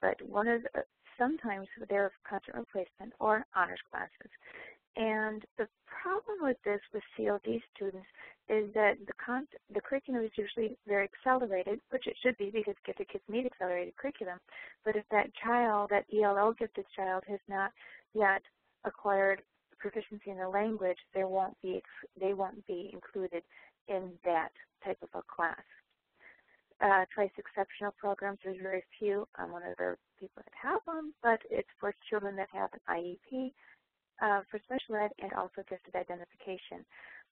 but one of the, sometimes they're constant replacement or honors classes. And the problem with this with CLD students is that the, the curriculum is usually very accelerated, which it should be because gifted kids need accelerated curriculum. But if that child, that ELL gifted child, has not yet acquired proficiency in the language, they won't be they won't be included in that type of a class. Uh, Twice Exceptional programs, there's very few. I'm one of the people that have them, but it's for children that have an IEP uh, for special ed and also gifted identification.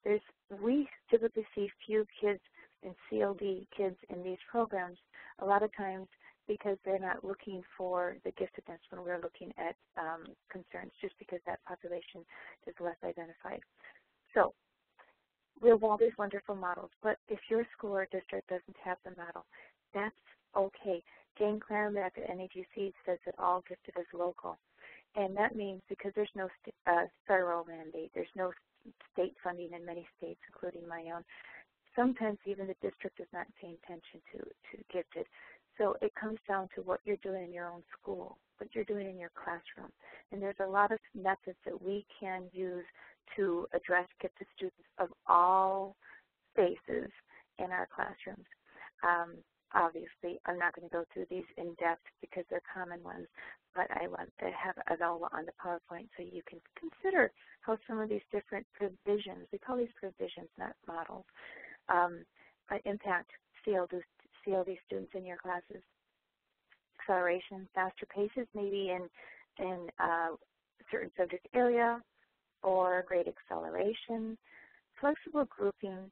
There's we typically see few kids and CLD kids in these programs a lot of times because they're not looking for the giftedness when we're looking at um, concerns just because that population is less identified. So we have all these wonderful models, but if your school or district doesn't have the model, that's okay. Jane Clarenbach at NAGC says that all gifted is local. And that means because there's no uh, federal mandate, there's no state funding in many states, including my own. Sometimes even the district is not paying attention to, to gifted. So it comes down to what you're doing in your own school, what you're doing in your classroom. And there's a lot of methods that we can use to address gifted students of all spaces in our classrooms. Um, obviously, I'm not going to go through these in depth because they're common ones, but I want to have all on the PowerPoint so you can consider how some of these different provisions, we call these provisions, not models, um, impact CLD, CLD students in your classes. Acceleration, faster paces, maybe in, in uh, certain subject area or grade acceleration. Flexible grouping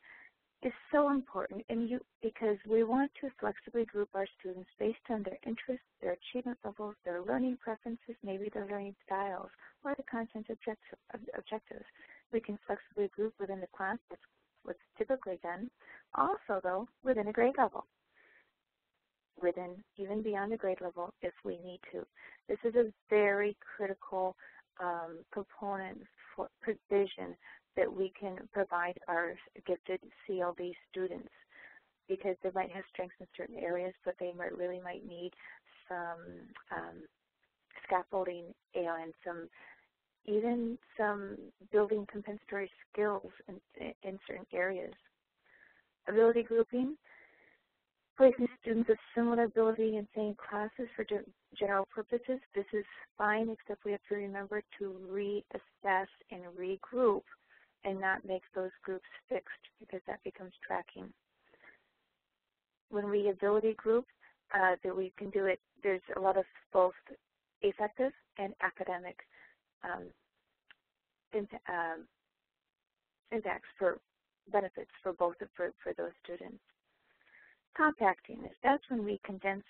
is so important and you because we want to flexibly group our students based on their interests, their achievement levels, their learning preferences, maybe their learning styles, or the content objectives. We can flexibly group within the class, that's what's typically done. Also though, within a grade level. Within even beyond the grade level if we need to. This is a very critical um, component for provision that we can provide our gifted CLD students because they might have strengths in certain areas, but they might, really might need some um, scaffolding and some even some building compensatory skills in, in certain areas. Ability grouping, placing students of similar ability in same classes for general purposes. This is fine, except we have to remember to reassess and regroup and not make those groups fixed because that becomes tracking. When we ability group, uh, that we can do it, there's a lot of both effective and academic um, um, impacts for benefits for both of, for, for those students. Compacting is that's when we condense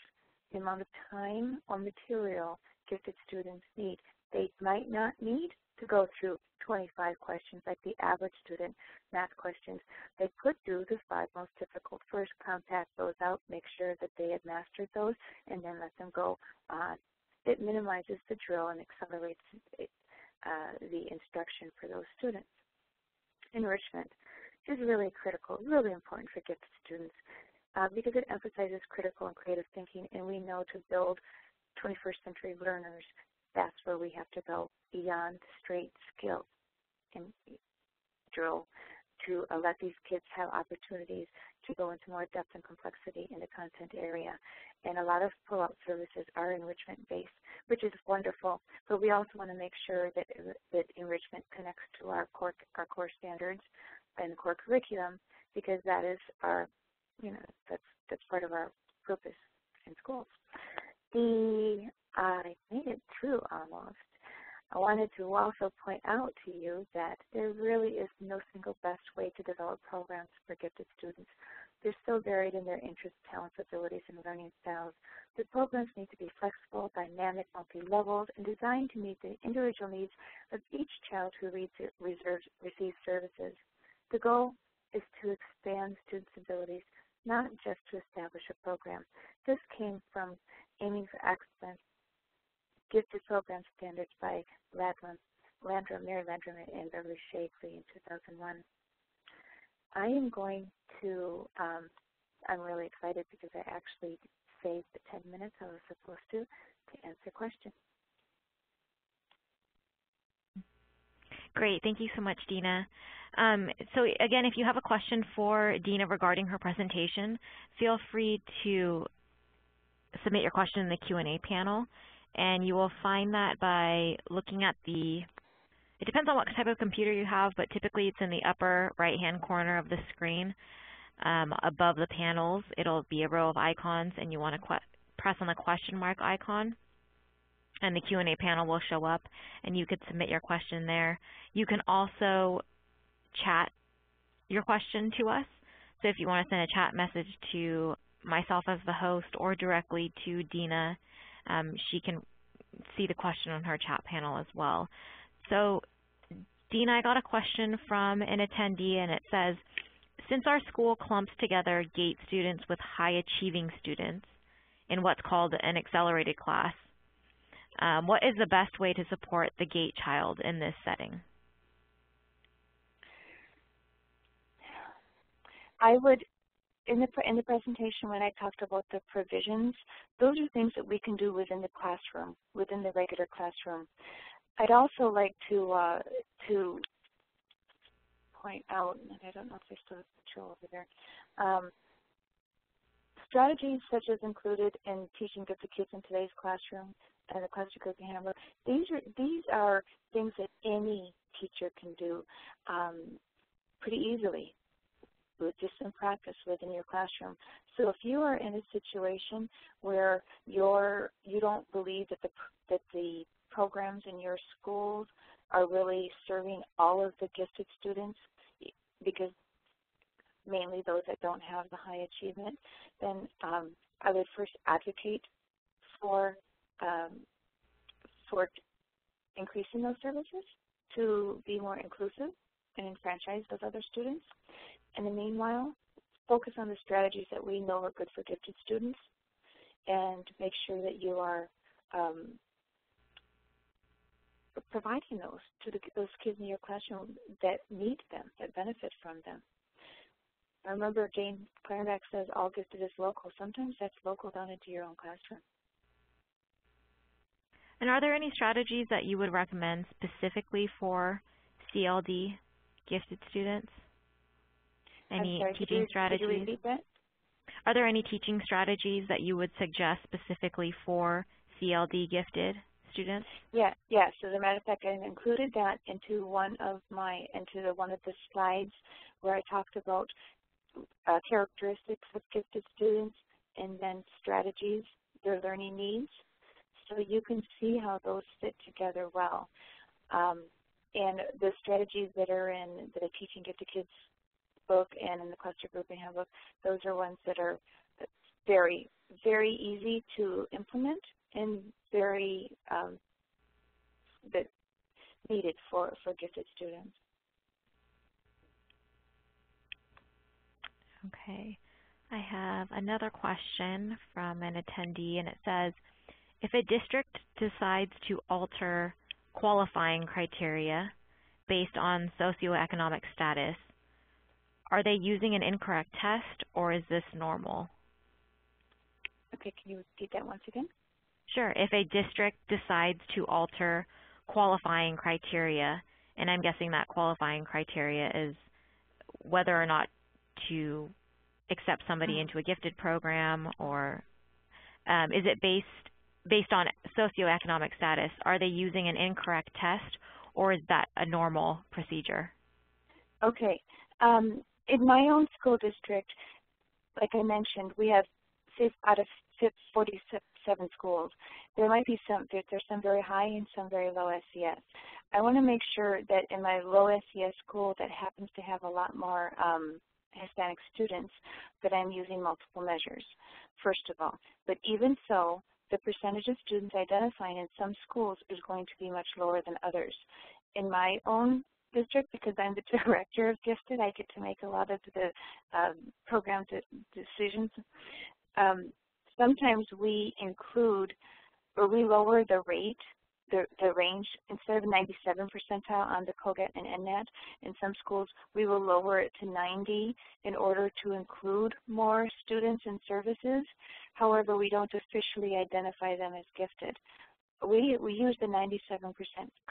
the amount of time or material gifted students need. They might not need to go through 25 questions like the average student math questions. They could do the five most difficult first, compact those out, make sure that they had mastered those, and then let them go on. It minimizes the drill and accelerates uh, the instruction for those students. Enrichment is really critical, really important for gifted students uh, because it emphasizes critical and creative thinking, and we know to build 21st century learners, that's where we have to go beyond straight skill and drill to uh, let these kids have opportunities to go into more depth and complexity in the content area. And a lot of pull-out services are enrichment-based, which is wonderful. But we also want to make sure that that enrichment connects to our core our core standards and core curriculum, because that is our, you know, that's that's part of our purpose in schools. The I made it through almost. I wanted to also point out to you that there really is no single best way to develop programs for gifted students. They're so varied in their interests, talents, abilities, and learning styles. The programs need to be flexible, dynamic, multi-leveled, and designed to meet the individual needs of each child who receives services. The goal is to expand students' abilities, not just to establish a program. This came from aiming for excellence Gifted Program Standards by Landrum, Landrum, Mary Landrum and Beverly Shaklee in 2001. I am going to, um, I'm really excited because I actually saved the 10 minutes I was supposed to to answer questions. Great. Thank you so much, Dina. Um, so again, if you have a question for Dina regarding her presentation, feel free to submit your question in the Q&A panel and you will find that by looking at the, it depends on what type of computer you have, but typically it's in the upper right-hand corner of the screen. Um, above the panels, it'll be a row of icons, and you want to press on the question mark icon, and the Q&A panel will show up, and you could submit your question there. You can also chat your question to us. So if you want to send a chat message to myself as the host or directly to Dina um, she can see the question on her chat panel as well. So Dean, I got a question from an attendee and it says, since our school clumps together GATE students with high achieving students in what's called an accelerated class, Um, what is the best way to support the GATE child in this setting? I would, in the, in the presentation when I talked about the provisions, those are things that we can do within the classroom, within the regular classroom. I'd also like to, uh, to point out, and I don't know if I still have control over there, um, strategies such as included in teaching gifted kids in today's classroom and the cluster grouping handbook, these are, these are things that any teacher can do um, pretty easily with just practice within your classroom. So if you are in a situation where you're you don't believe that the that the programs in your schools are really serving all of the gifted students because mainly those that don't have the high achievement, then um, I would first advocate for um, for increasing those services to be more inclusive and enfranchise those other students. In the meanwhile, focus on the strategies that we know are good for gifted students and make sure that you are um, providing those to the, those kids in your classroom that need them, that benefit from them. I remember Jane Clarenbach says all gifted is local. Sometimes that's local down into your own classroom. And are there any strategies that you would recommend specifically for CLD gifted students? Any sorry, teaching you, strategies? Are there any teaching strategies that you would suggest specifically for CLD gifted students? Yeah, yes. As a matter of fact, I included that into one of my into the, one of the slides where I talked about uh, characteristics of gifted students and then strategies, their learning needs. So you can see how those fit together well. Um, and the strategies that are in the Teaching Gifted Kids book and in the cluster grouping handbook, those are ones that are very, very easy to implement and very um, that needed for, for gifted students. Okay. I have another question from an attendee, and it says, if a district decides to alter qualifying criteria based on socioeconomic status, are they using an incorrect test, or is this normal? Okay, can you repeat that once again? Sure. If a district decides to alter qualifying criteria, and I'm guessing that qualifying criteria is whether or not to accept somebody mm-hmm. into a gifted program or um, is it based based on socioeconomic status? Are they using an incorrect test or is that a normal procedure? Okay. Um, in my own school district, like I mentioned, we have out of 47 schools. There might be some, there's some very high and some very low SES. I want to make sure that in my low SES school that happens to have a lot more um, Hispanic students that I'm using multiple measures, first of all. But even so, the percentage of students identifying in some schools is going to be much lower than others. In my own district, because I'm the director of Gifted, I get to make a lot of the um, program de decisions. Um, sometimes we include or we lower the rate the, the range, instead of 97 percentile on the COGAT and NNAT, in some schools we will lower it to 90 in order to include more students and services. However, we don't officially identify them as gifted. We, we use the 97%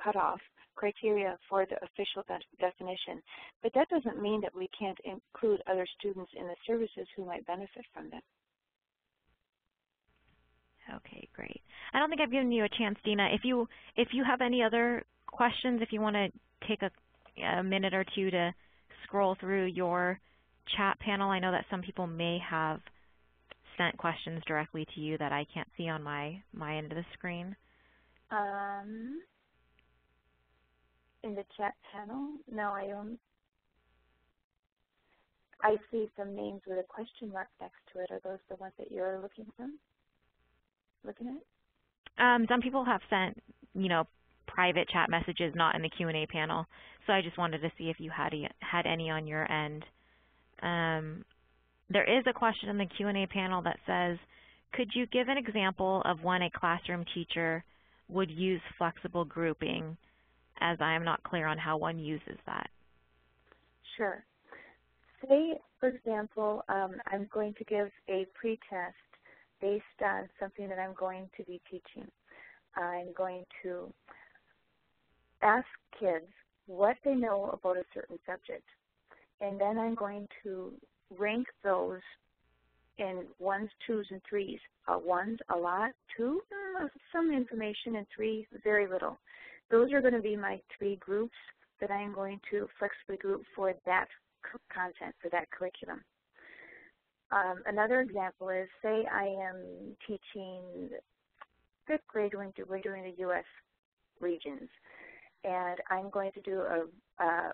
cutoff criteria for the official de definition, but that doesn't mean that we can't include other students in the services who might benefit from them. Okay, great. I don't think I've given you a chance, Dina. If you if you have any other questions, if you want to take a, a minute or two to scroll through your chat panel, I know that some people may have sent questions directly to you that I can't see on my my end of the screen. Um, in the chat panel, no, I don't. I see some names with a question mark next to it. Are those the ones that you're looking for? Looking at? Um, some people have sent, you know, private chat messages not in the Q&A panel. So I just wanted to see if you had, had any on your end. Um, there is a question in the Q&A panel that says, could you give an example of when a classroom teacher would use flexible grouping as I am not clear on how one uses that. Sure. Say, for example, um, I'm going to give a pretest based on something that I'm going to be teaching. I'm going to ask kids what they know about a certain subject. And then I'm going to rank those in ones, twos, and threes. Uh, ones, a lot. Two, uh, some information, and three, very little. Those are going to be my three groups that I'm going to flexibly group for that content, for that curriculum. Um, another example is, say I am teaching fifth grade, we're doing the U.S. regions, and I'm going to do a, a,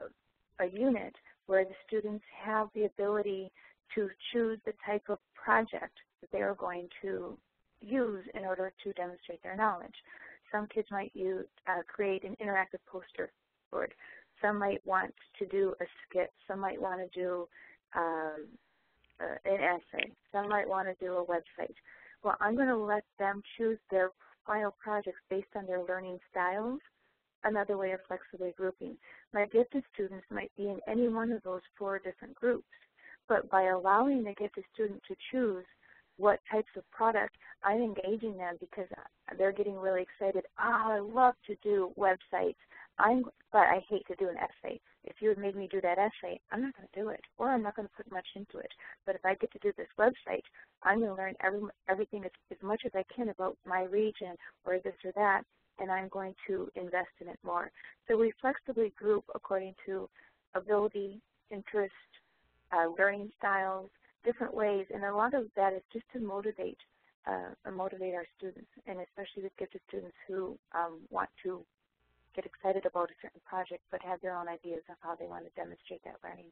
a unit where the students have the ability to choose the type of project that they are going to use in order to demonstrate their knowledge. Some kids might use, uh, create an interactive poster board. Some might want to do a skit. Some might want to do um, uh, an essay. Some might want to do a website. Well, I'm going to let them choose their final projects based on their learning styles, another way of flexibly grouping. My gifted students might be in any one of those four different groups, but by allowing the gifted student to choose what types of product, I'm engaging them because they're getting really excited. Oh, I love to do websites. I'm, but I hate to do an essay. If you had made me do that essay, I'm not going to do it, or I'm not going to put much into it. But if I get to do this website, I'm going to learn every, everything as, as much as I can about my region or this or that, and I'm going to invest in it more. So we flexibly group according to ability, interest, uh, learning styles, different ways, and a lot of that is just to motivate uh, motivate our students, and especially with gifted students who um, want to get excited about a certain project but have their own ideas of how they want to demonstrate that learning.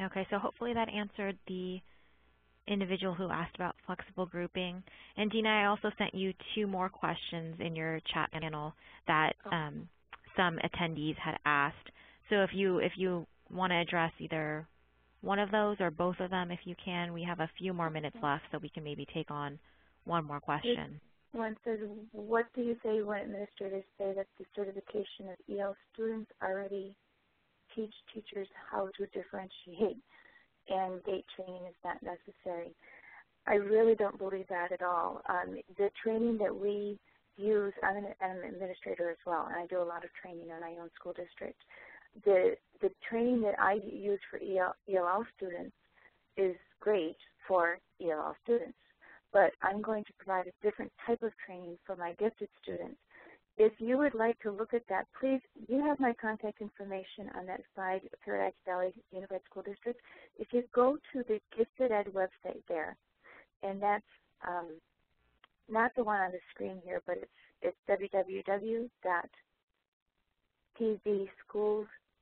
Okay, so hopefully that answered the individual who asked about flexible grouping. And Dina, I also sent you two more questions in your chat panel that um, some attendees had asked. So if you if you want to address either one of those or both of them if you can, we have a few more minutes left so we can maybe take on one more question. One says, what do you say when administrators say that the certification of EL students already teach teachers how to differentiate and gate training is not necessary? I really don't believe that at all. Um, the training that we use, I'm an, I'm an administrator as well, and I do a lot of training in my own school district. The, the training that I use for EL, ELL students is great for ELL students but I'm going to provide a different type of training for my gifted students. If you would like to look at that, please, you have my contact information on that slide, Paradise Valley Unified School District. If you go to the Gifted Ed website there, and that's um, not the one on the screen here, but it's, it's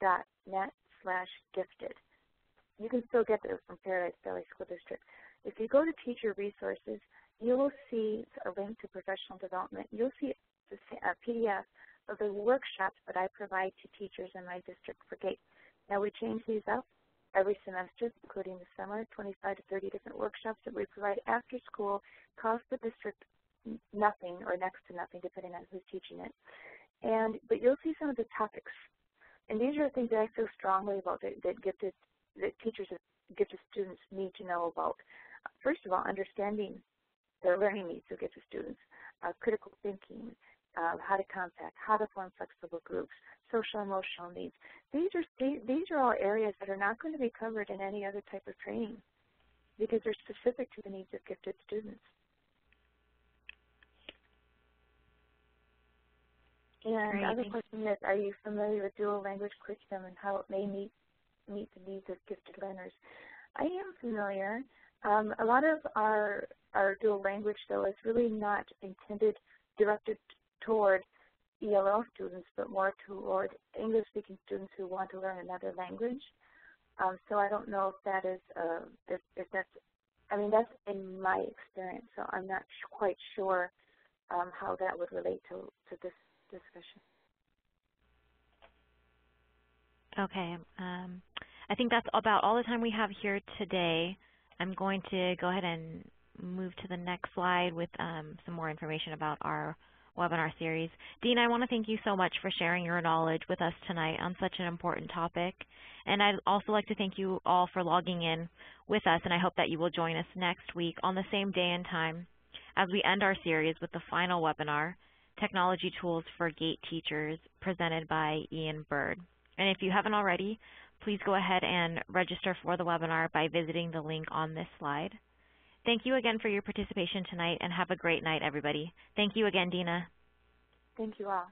www.pvschools.net slash gifted. You can still get those from Paradise Valley School District. If you go to teacher resources, you will see a link to professional development. You'll see a uh, PDF of the workshops that I provide to teachers in my district for GATE. Now we change these up every semester, including the summer, 25 to 30 different workshops that we provide after school, cost the district nothing or next to nothing depending on who's teaching it. And But you'll see some of the topics. And these are things that I feel strongly about that, that gifted that teachers of gifted students need to know about first of all, understanding the learning needs of gifted students, uh, critical thinking, uh, how to contact, how to form flexible groups, social emotional needs. These are these are all areas that are not going to be covered in any other type of training because they're specific to the needs of gifted students. And the other question is, are you familiar with dual language curriculum and how it may meet meet the needs of gifted learners? I am familiar. Um, a lot of our, our dual language, though, is really not intended, directed toward ELL students, but more toward English-speaking students who want to learn another language. Um, so I don't know if that is, uh, if, if, that's, I mean, that's in my experience, so I'm not quite sure um, how that would relate to, to this discussion. Okay. Um, I think that's about all the time we have here today. I'm going to go ahead and move to the next slide with um, some more information about our webinar series. Dean, I want to thank you so much for sharing your knowledge with us tonight on such an important topic. And I'd also like to thank you all for logging in with us, and I hope that you will join us next week on the same day and time as we end our series with the final webinar, Technology Tools for GATE Teachers, presented by Ian Bird. And if you haven't already, please go ahead and register for the webinar by visiting the link on this slide. Thank you again for your participation tonight, and have a great night, everybody. Thank you again, Dina. Thank you all.